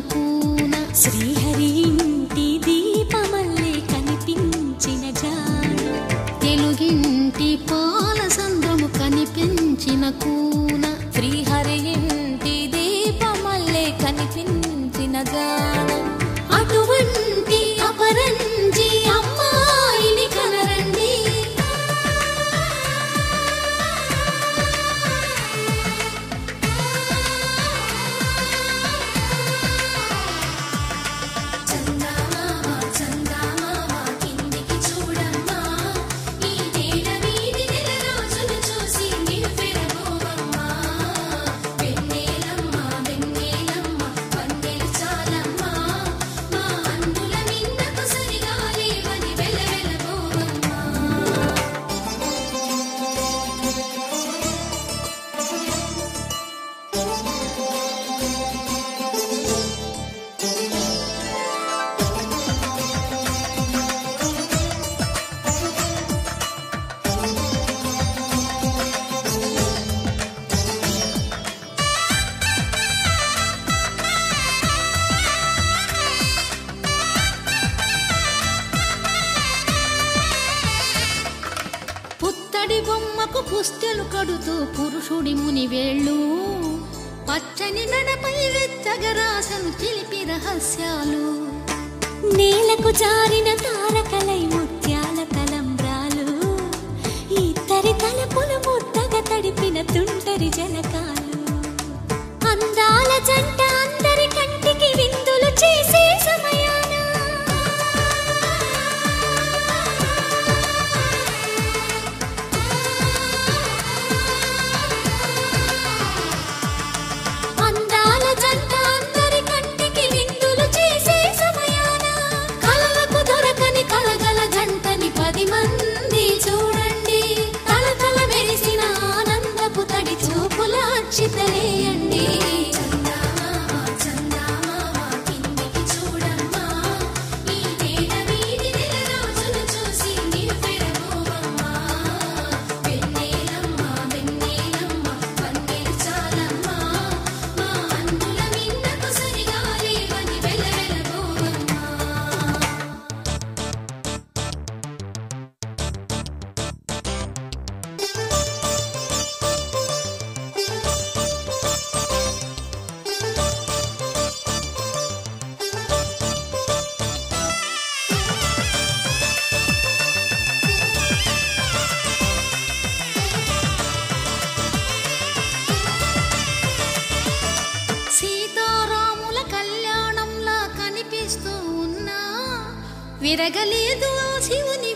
కూన శ్రీహరి ఇంటి దీపమల్లే కనిపించిన జాడు తెలుగింటి పాల సంద్రము కనిపించిన కూన శ్రీహరి కడి బొమ్మకు పుస్తెలు కడుతూ పురుషుడి ముని వేళ్ళు పచ్చని నడపై వెచ్చగరాసలు చిలిపి రహస్యాలు. నేలకు జారిన తారకలై ముత్యాల కలంబ్రాలు ఇద్దరి తలపులు ముద్దగా తడిపిన తుంటరి జనకాలు. విరగలేదు ఆ శివుని